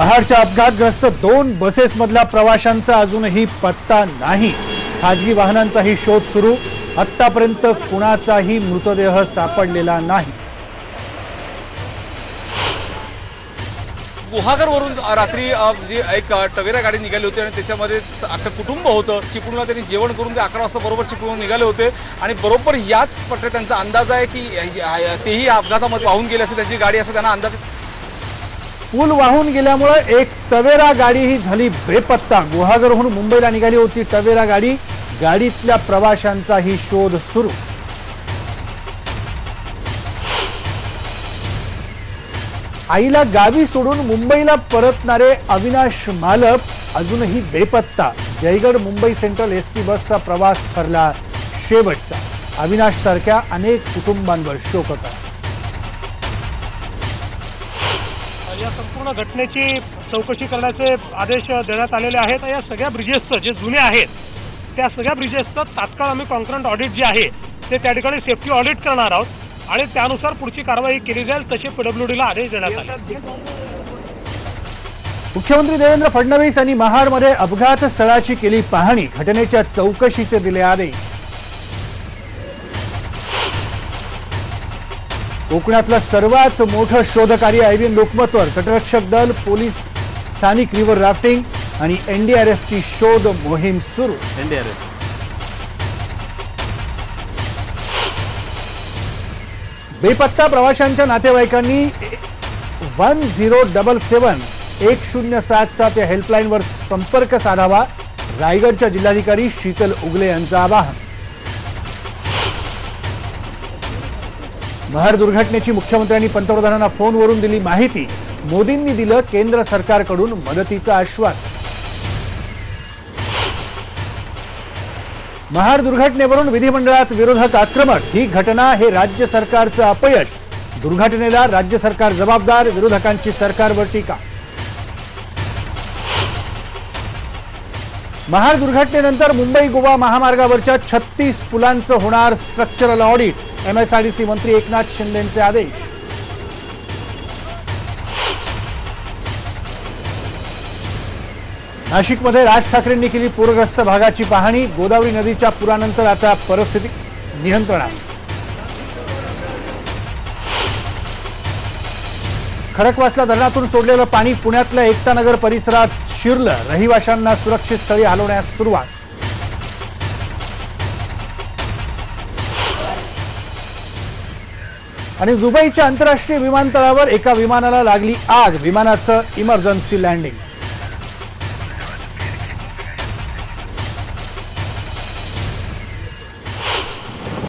महाडच्या अपघातग्रस्त दोन बसेसमधल्या प्रवाशांचा अजूनही पत्ता नाही. खाजगी वाहनांचाही शोध सुरू. आत्तापर्यंत कुणाचाही मृतदेह सापडलेला नाही. गुहागरवरून रात्री जी एक टवेरा गाडी निघाली होती आणि त्याच्यामध्ये आपलं अख्खं कुटुंब होतं. चिपळूणला त्यांनी जेवण करून ते अकरा वाजता बरोबर चिपळून निघाले होते. आणि बरोबर याच पट्ट्यात त्यांचा अंदाज आहे की तेही अपघातामध्ये वाहून गेले असे त्यांची गाडी असं त्यांना अंदाज पूल वाहून गेल्यामुळे एक तवेरा गाडी ही झाली बेपत्ता. गुहागरहून मुंबईला निघाली होती तवेरा गाडी. गाडीतल्या प्रवाशांचाही शोध सुरू. आईला गावी सोडून मुंबईला परतणारे अविनाश मालप अजूनही बेपत्ता. Jaigad Mumbai central S T बसचा प्रवास ठरला शेवटचा. अविनाश सारख्या अनेक कुटुंबांवर शोकता या संपूर्ण घटनेची चौकशी करण्याचे आदेश देण्यात आलेले आहेत. या सगळ्या ब्रिजेसचं जे जुने आहेत त्या सगळ्या ब्रिजेसचं तात्काळ आम्ही कॉन्क्रंट ऑडिट जे आहे ते त्या ठिकाणी सेफ्टी ऑडिट करणार आहोत आणि त्यानुसार पुढची कारवाई केली जाईल तसे पीडब्ल्यूडीला आदेश देण्यात आले. मुख्यमंत्री देवेंद्र फडणवीस यांनी महाडमध्ये अपघात स्थळाची केली पाहणी. घटनेच्या चौकशीचे दिले आदेश. कोकणातलं सर्वात मोठं शोधकार्य आयबीएन लोकमतवर तटरक्षक दल पोलीस स्थानिक रिव्हर राफ्टिंग आणि एनडीआरएफची शोध मोहीम सुरू. बेपत्ता प्रवाशांच्या नातेवाईकांनी वन झिरो डबल सेवन एक शून्य सात सात या हेल्पलाईनवर संपर्क साधावा. रायगडच्या जिल्हाधिकारी शीतल उगले यांचं आवाहन. महार दुर्घटनेची मुख्यमंत्र्यांनी पंतप्रधानांना फोनवरून दिली माहिती. मोदींनी दिलं केंद्र सरकारकडून मदतीचं आश्वासन. महार दुर्घटनेवरून विधिमंडळात विरोधक आक्रमक. ही घटना हे राज्य सरकारचं अपयश. दुर्घटनेला राज्य सरकार जबाबदार विरोधकांची सरकारवर टीका. महार दुर्घटनेनंतर मुंबई गोवा महामार्गावरच्या छत्तीस पुलांचं होणार स्ट्रक्चरल ऑडिट एमएसआरडीसी मंत्री एकनाथ शिंदेचे आदेश. नाशिकमध्ये राज ठाकरेंनी केली पूरग्रस्त भागाची पाहणी. गोदावरी नदीच्या पुरानंतर आता परिस्थिती नियंत्रणात. खडकवासला धरणातून सोडलेलं पाणी पुण्यातल्या एकतानगर परिसरात शिरलं. रहिवाशांना सुरक्षित स्थळी हलवण्यास सुरुवात. आणि दुबईच्या आंतरराष्ट्रीय विमानतळावर एका विमानाला लागली आग. विमानाचं इमर्जन्सी लँडिंग.